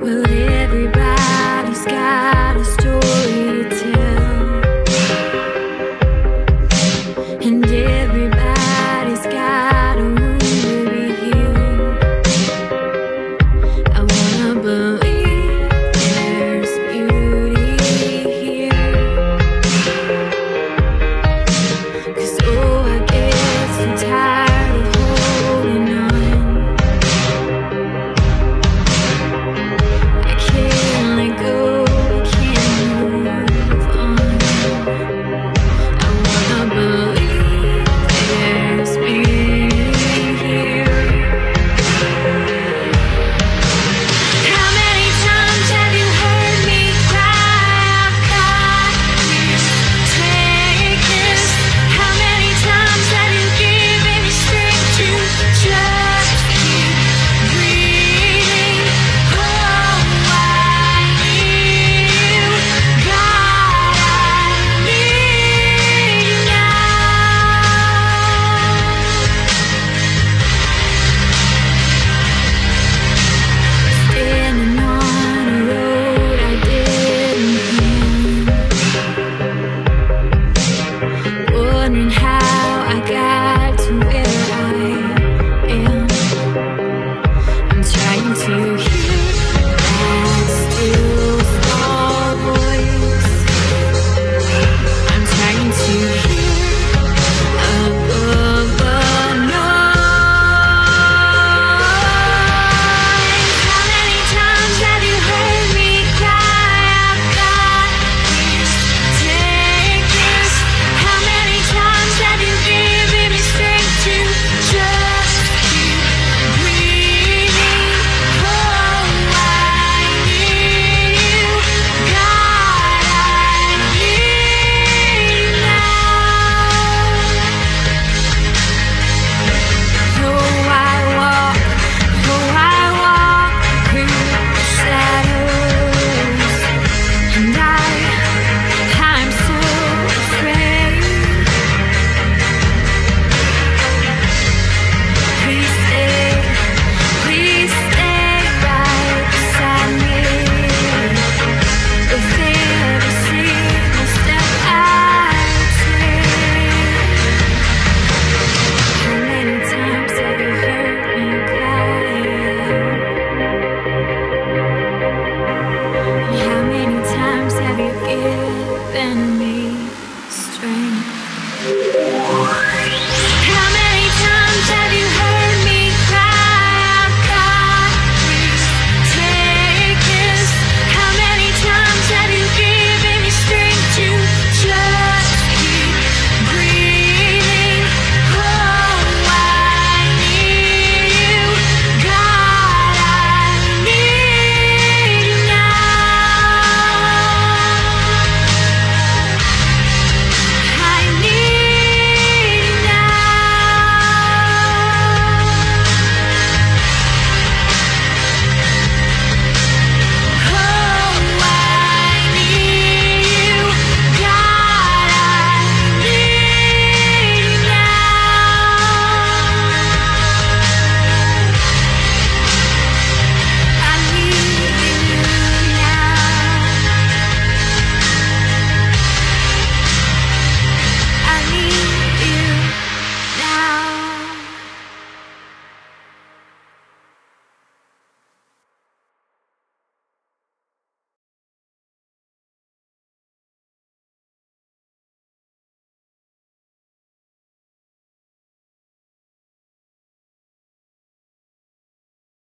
Will it